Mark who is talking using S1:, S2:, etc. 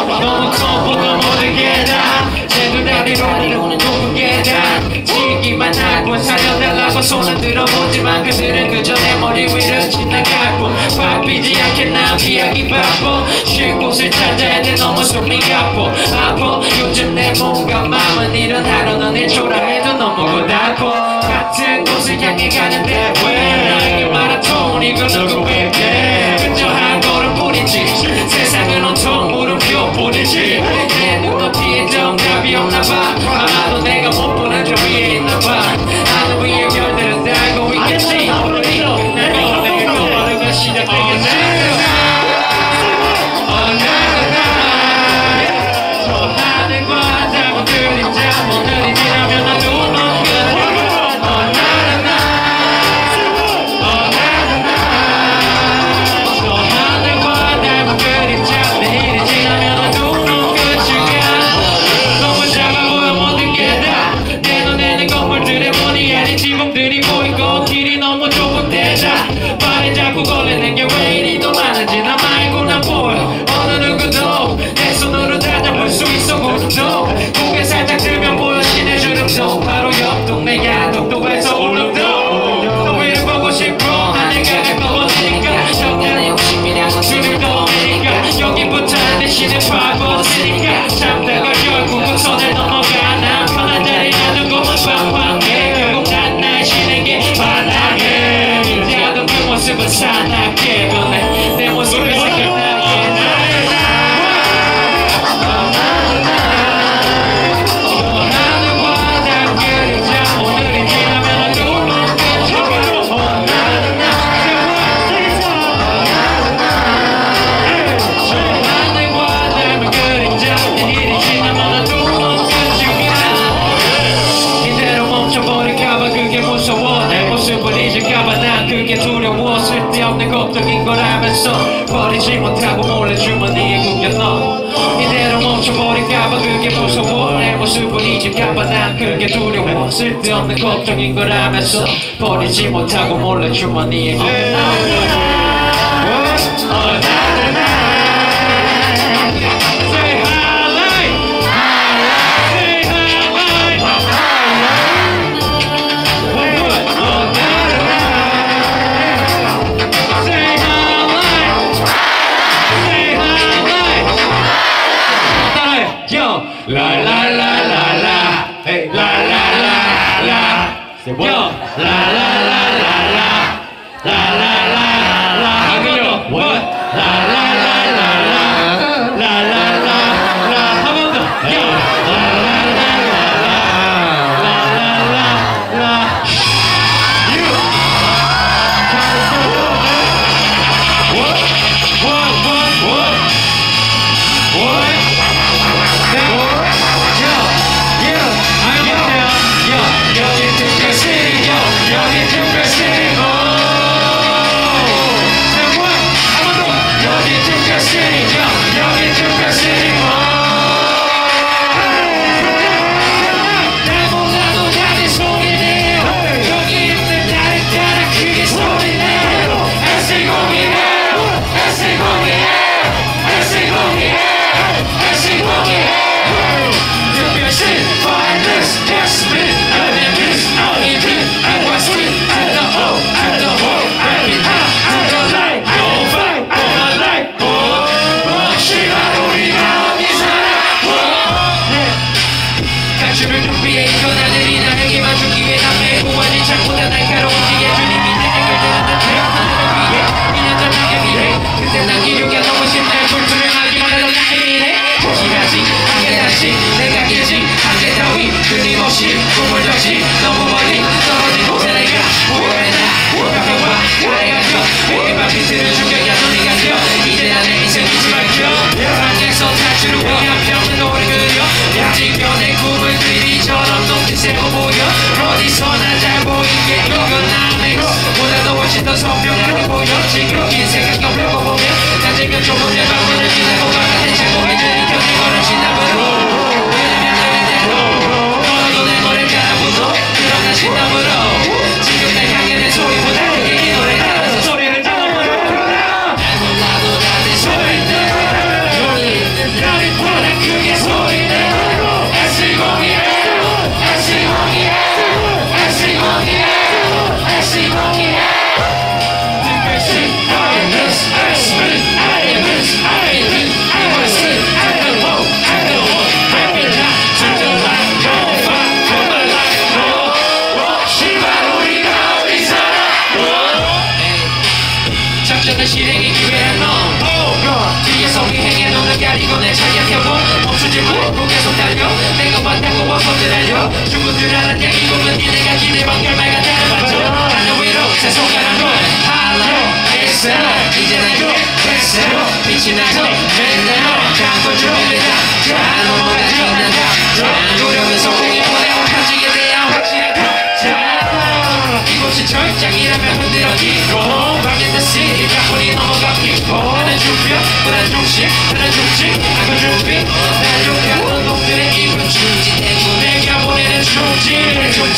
S1: 너는 컴퓨터 모든 게다내 눈알이 로리로는 높은 계단 지기만 하고 살려달라고 손은 들어보지만 그들은 그저 내 머리 위를 지나가고 바삐지 않게 나 피하기 바보 쉴 곳을 찾아야 돼. 너무 숨이 가고 아파. 요즘 내 몸과 마음은 이런 하루 너네 초라해도 너무 고달고 같은 곳을 향해 가는데 왜 나에게 마라톤 이거 누구 왜 그저 한 걸음뿐이지. shine like candles. 없는 걱정인 거라면서 버리지 못하고 몰래 주머니에 구겨넣 이대로 멈춰버릴까봐 그게 무서워. 내 모습은 이젠가봐 난 그게 두려워. 쓸데없는 걱정인 거라면서 버리지 못하고 몰래 주머니에 구겨넣 La la la la. se what? La la la. 세고 보여? 어디서나 잘 보이게 이건 남의 것보다 더 훨씬 더 선명하게 보여? 지금 달려 주문들 알았냐 이곳은 니네가 기대방 결말과 다른 맞죠 하늘 위로 새 손가락으로 할로 했어? 이제 난 계획했어 빛이 나서 맨대로 장고 준비다 자 넘어가 지나가 노력은 성공에 보내온 편지에 대한 확실한 자 이곳이 절장이라면 흔들어지고 방에 듯이 자본이 넘어가기고 나는 준비야 나는 중심 나는 중심 나는 준비 날 욕하는 놈들의 입은 중지 때문에 내가 보내